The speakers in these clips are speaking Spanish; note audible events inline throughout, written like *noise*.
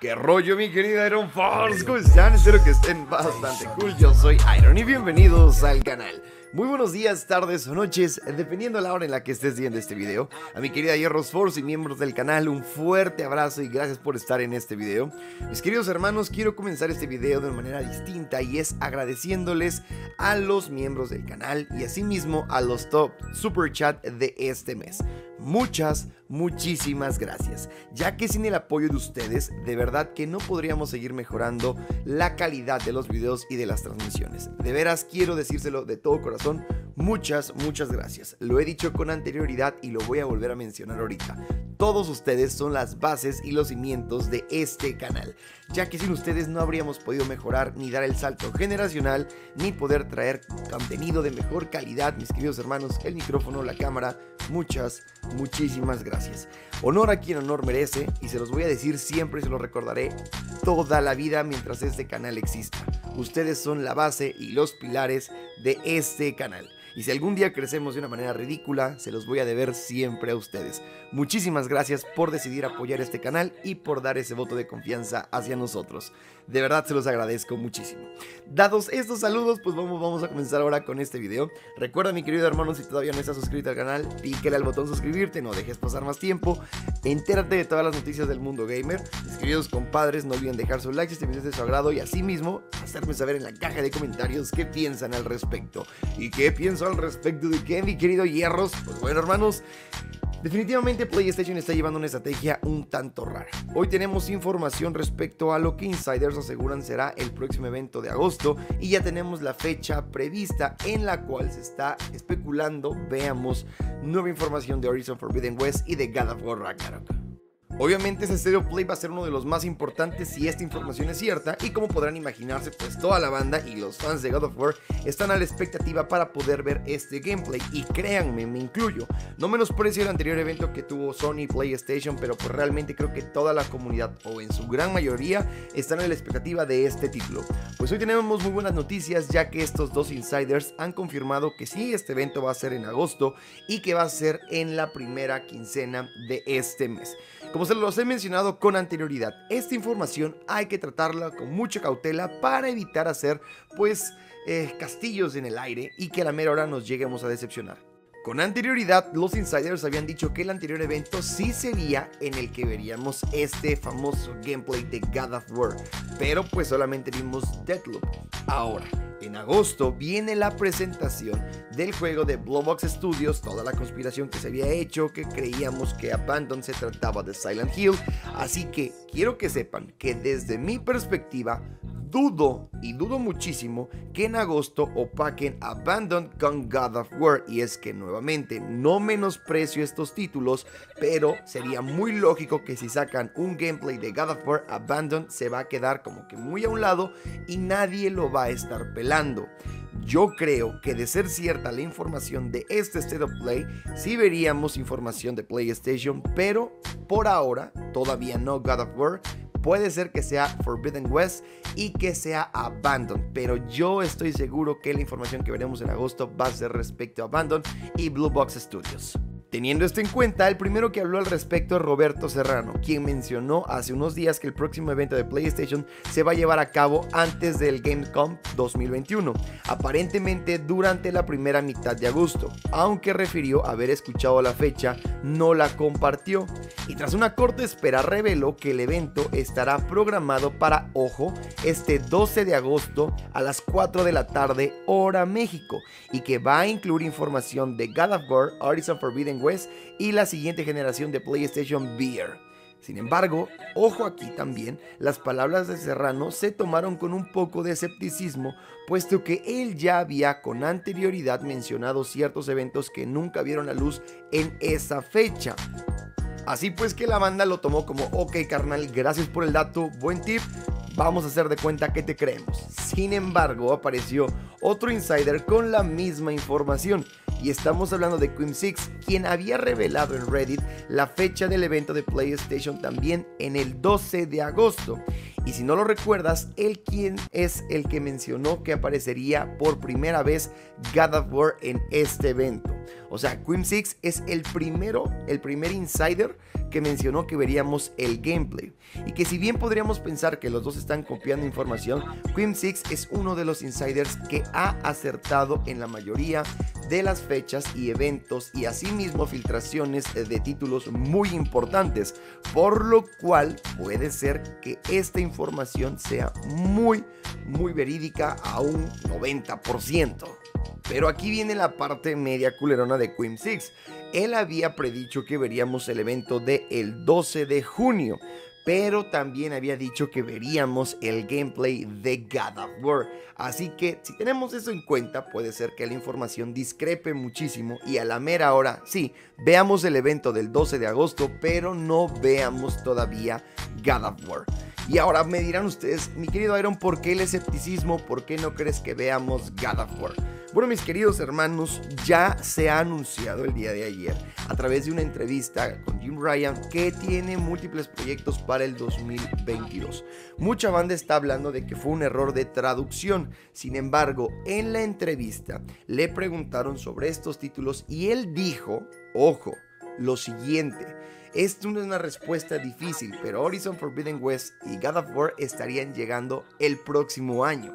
¿Qué rollo mi querido Iron Force? ¿Cómo están? Espero que estén bastante cool. Yo soy Iron y bienvenidos al canal. Muy buenos días, tardes o noches, dependiendo la hora en la que estés viendo este video. A mi querida Hierros Force y miembros del canal, un fuerte abrazo y gracias por estar en este video. Mis queridos hermanos, quiero comenzar este video de una manera distinta y es agradeciéndoles a los miembros del canal y asimismo a los top super chat de este mes. Muchas, muchísimas gracias, ya que sin el apoyo de ustedes, de verdad que no podríamos seguir mejorando la calidad de los videos y de las transmisiones. De veras quiero decírselo de todo corazón, muchas, muchas gracias. Lo he dicho con anterioridad y lo voy a volver a mencionar ahorita. Todos ustedes son las bases y los cimientos de este canal, ya que sin ustedes no habríamos podido mejorar ni dar el salto generacional, ni poder traer contenido de mejor calidad, mis queridos hermanos, el micrófono, la cámara, muchas, muchísimas gracias. Honor a quien honor merece y se los voy a decir siempre y se lo recordaré toda la vida mientras este canal exista. Ustedes son la base y los pilares de este canal. Y si algún día crecemos de una manera ridícula, se los voy a deber siempre a ustedes. Muchísimas gracias por decidir apoyar este canal y por dar ese voto de confianza hacia nosotros. De verdad se los agradezco muchísimo. Dados estos saludos, pues vamos, vamos a comenzar ahora con este video. Recuerda mi querido hermano, si todavía no estás suscrito al canal, píquele al botón suscribirte, no dejes pasar más tiempo. Entérate de todas las noticias del mundo gamer. Mis queridos compadres, no olviden dejar su like si este video es de su agrado y asimismo hacerme saber en la caja de comentarios qué piensan al respecto. ¿Y qué pienso al respecto de qué, mi querido Hierros? Pues bueno hermanos, Definitivamente PlayStation está llevando una estrategia un tanto rara. Hoy tenemos información respecto a lo que insiders aseguran será el próximo evento de agosto y ya tenemos la fecha prevista en la cual se está especulando, veamos, nueva información de Horizon Forbidden West y de God of War Ragnarok. Obviamente ese Stereo Play va a ser uno de los más importantes si esta información es cierta y como podrán imaginarse pues toda la banda y los fans de God of War están a la expectativa para poder ver este gameplay y créanme, me incluyo, no menosprecio el anterior evento que tuvo Sony PlayStation pero pues realmente creo que toda la comunidad o en su gran mayoría están a la expectativa de este título. Pues hoy tenemos muy buenas noticias ya que estos dos insiders han confirmado que sí, este evento va a ser en agosto y que va a ser en la primera quincena de este mes. Como se los he mencionado con anterioridad, esta información hay que tratarla con mucha cautela para evitar hacer pues eh, castillos en el aire y que a la mera hora nos lleguemos a decepcionar. Con anterioridad, los insiders habían dicho que el anterior evento sí sería en el que veríamos este famoso gameplay de God of War, pero pues solamente vimos Deadloop. Ahora, en agosto viene la presentación del juego de Blowbox Studios, toda la conspiración que se había hecho, que creíamos que Abandon se trataba de Silent Hill, así que quiero que sepan que desde mi perspectiva dudo y dudo muchísimo que en agosto opaquen Abandoned con God of War. Y es que nuevamente no menosprecio estos títulos pero sería muy lógico que si sacan un gameplay de God of War Abandoned se va a quedar como que muy a un lado y nadie lo va a estar pelando yo creo que de ser cierta la información de este State of Play, sí veríamos información de PlayStation, pero por ahora todavía no God of War, Puede ser que sea Forbidden West y que sea Abandon, pero yo estoy seguro que la información que veremos en agosto va a ser respecto a Abandon y Blue Box Studios. Teniendo esto en cuenta, el primero que habló al respecto es Roberto Serrano, quien mencionó hace unos días que el próximo evento de PlayStation se va a llevar a cabo antes del Gamescom 2021, aparentemente durante la primera mitad de agosto, aunque refirió haber escuchado la fecha, no la compartió. Y tras una corta espera reveló que el evento estará programado para, ojo, este 12 de agosto a las 4 de la tarde hora México, y que va a incluir información de God of War, Forbidden Y la siguiente generación de PlayStation VR. Sin embargo, ojo aquí también, las palabras de Serrano se tomaron con un poco de escepticismo, puesto que él ya había con anterioridad mencionado ciertos eventos que nunca vieron la luz en esa fecha. Así pues que la banda lo tomó como, ok carnal, gracias por el dato, buen tip, vamos a hacer de cuenta que te creemos. Sin embargo, apareció otro insider con la misma información y estamos hablando de Queen 6, quien había revelado en Reddit la fecha del evento de PlayStation también en el 12 de agosto. Y si no lo recuerdas, él quien es el que mencionó que aparecería por primera vez God of War en este evento. O sea, Queen 6 es el primero, el primer insider que mencionó que veríamos el gameplay. Y que si bien podríamos pensar que los dos están copiando información, Quim 6 es uno de los insiders que ha acertado en la mayoría de las fechas y eventos y asimismo filtraciones de títulos muy importantes, por lo cual puede ser que esta información sea muy, muy verídica a un 90%. Pero aquí viene la parte media culerona de Queen 6. Él había predicho que veríamos el evento de el 12 de junio, pero también había dicho que veríamos el gameplay de God of War. Así que si tenemos eso en cuenta, puede ser que la información discrepe muchísimo y a la mera hora, sí, veamos el evento del 12 de agosto, pero no veamos todavía God of War. Y ahora me dirán ustedes, mi querido Iron, ¿por qué el escepticismo? ¿Por qué no crees que veamos God of War? Bueno, mis queridos hermanos, ya se ha anunciado el día de ayer a través de una entrevista con Jim Ryan que tiene múltiples proyectos para el 2022. Mucha banda está hablando de que fue un error de traducción. Sin embargo, en la entrevista le preguntaron sobre estos títulos y él dijo, ojo, lo siguiente. Esto no es una respuesta difícil, pero Horizon Forbidden West y God of War estarían llegando el próximo año.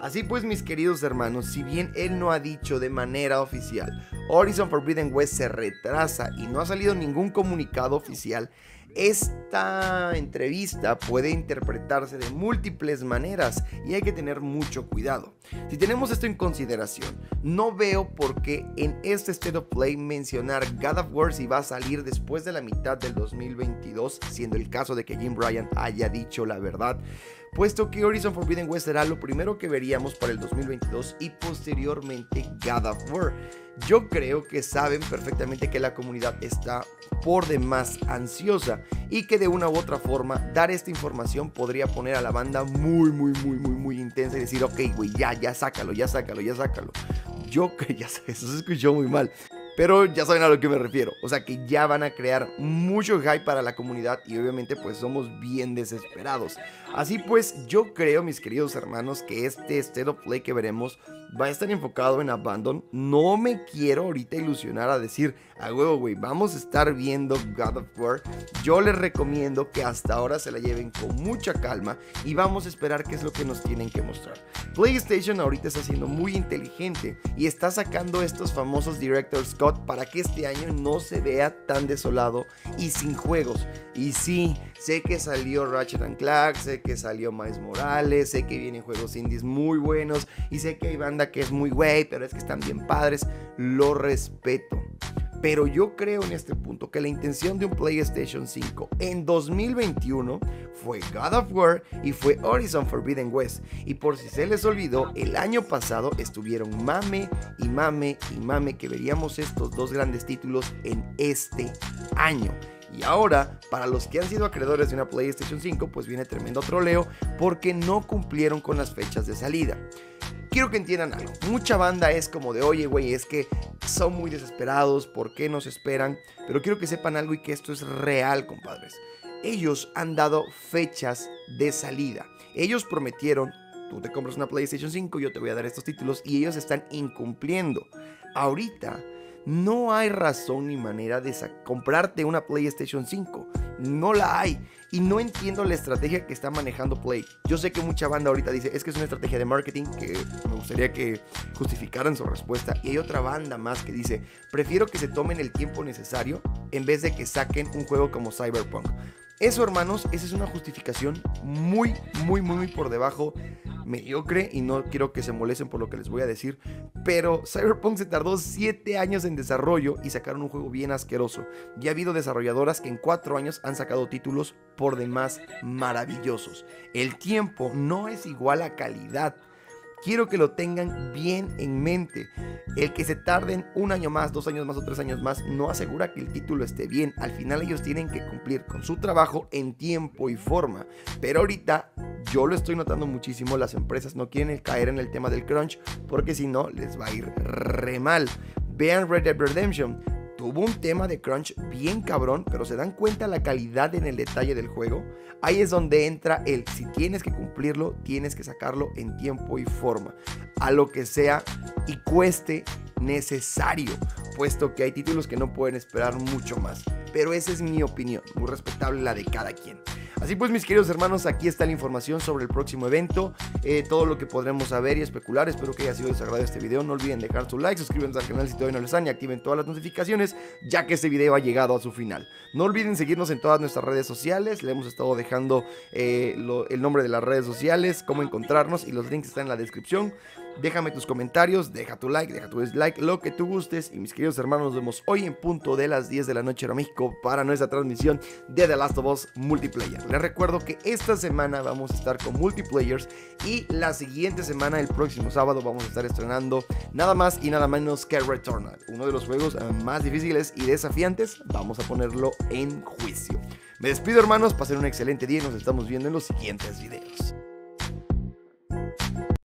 Así pues, mis queridos hermanos, si bien él no ha dicho de manera oficial, Horizon Forbidden West se retrasa y no ha salido ningún comunicado oficial, esta entrevista puede interpretarse de múltiples maneras y hay que tener mucho cuidado. Si tenemos esto en consideración, no veo por qué en este State of Play mencionar God of War si va a salir después de la mitad del 2022, siendo el caso de que Jim Bryan haya dicho la verdad puesto que Horizon Forbidden West será lo primero que veríamos para el 2022 y posteriormente God of War. Yo creo que saben perfectamente que la comunidad está por demás ansiosa y que de una u otra forma dar esta información podría poner a la banda muy, muy, muy, muy, muy intensa y decir, ok, güey, ya, ya sácalo, ya sácalo, ya sácalo. Yo que *laughs* ya eso se escuchó muy mal. Pero ya saben a lo que me refiero. O sea que ya van a crear mucho hype para la comunidad y obviamente pues somos bien desesperados. Así pues yo creo mis queridos hermanos que este State of Play que veremos va a estar enfocado en Abandon. No me quiero ahorita ilusionar a decir, a huevo, güey, vamos a estar viendo God of War. Yo les recomiendo que hasta ahora se la lleven con mucha calma y vamos a esperar qué es lo que nos tienen que mostrar. PlayStation ahorita está siendo muy inteligente y está sacando estos famosos Director Scott para que este año no se vea tan desolado y sin juegos. Y sí, sé que salió Ratchet Clank, sé que salió Miles Morales, sé que vienen juegos indies muy buenos y sé que hay bandas que es muy güey, pero es que están bien padres, lo respeto. Pero yo creo en este punto que la intención de un PlayStation 5 en 2021 fue God of War y fue Horizon Forbidden West. Y por si se les olvidó, el año pasado estuvieron mame y mame y mame que veríamos estos dos grandes títulos en este año. Y ahora, para los que han sido acreedores de una PlayStation 5, pues viene tremendo troleo porque no cumplieron con las fechas de salida quiero que entiendan algo. Mucha banda es como de, oye, güey, es que son muy desesperados, ¿por qué nos esperan? Pero quiero que sepan algo y que esto es real, compadres. Ellos han dado fechas de salida. Ellos prometieron, tú te compras una PlayStation 5, yo te voy a dar estos títulos y ellos están incumpliendo. Ahorita no hay razón ni manera de comprarte una PlayStation 5. No la hay. Y no entiendo la estrategia que está manejando Play. Yo sé que mucha banda ahorita dice, es que es una estrategia de marketing que me gustaría que justificaran su respuesta. Y hay otra banda más que dice, prefiero que se tomen el tiempo necesario en vez de que saquen un juego como Cyberpunk. Eso, hermanos, esa es una justificación muy, muy, muy, muy por debajo mediocre y no quiero que se molesten por lo que les voy a decir, pero Cyberpunk se tardó 7 años en desarrollo y sacaron un juego bien asqueroso. Y ha habido desarrolladoras que en 4 años han sacado títulos por demás maravillosos. El tiempo no es igual a calidad. Quiero que lo tengan bien en mente. El que se tarden un año más, dos años más o tres años más no asegura que el título esté bien. Al final ellos tienen que cumplir con su trabajo en tiempo y forma. Pero ahorita yo lo estoy notando muchísimo. Las empresas no quieren caer en el tema del crunch porque si no les va a ir re mal. Vean Red Dead Redemption tuvo un tema de crunch bien cabrón, pero se dan cuenta la calidad en el detalle del juego. Ahí es donde entra el si tienes que cumplirlo, tienes que sacarlo en tiempo y forma, a lo que sea y cueste necesario, puesto que hay títulos que no pueden esperar mucho más. pero esa es mi opinión, muy respetable la de cada quien. Así pues, mis queridos hermanos, aquí está la información sobre el próximo evento, eh, todo lo que podremos saber y especular. Espero que haya sido desagradable este video. No olviden dejar su like, suscríbanse al canal si todavía no lo están y activen todas las notificaciones, ya que este video ha llegado a su final. No olviden seguirnos en todas nuestras redes sociales. Le hemos estado dejando eh, el nombre de las redes sociales, cómo encontrarnos y los links están en la descripción. Déjame tus comentarios, deja tu like, deja tu dislike, lo que tú gustes. Y mis queridos hermanos, nos vemos hoy en punto de las 10 de la noche en México para nuestra transmisión de The Last of Us Multiplayer. Les recuerdo que esta semana vamos a estar con multiplayers y la siguiente semana, el próximo sábado, vamos a estar estrenando nada más y nada menos que Returnal, uno de los juegos más difíciles y desafiantes. Vamos a ponerlo en juicio. Me despido hermanos, pasen un excelente día y nos estamos viendo en los siguientes videos.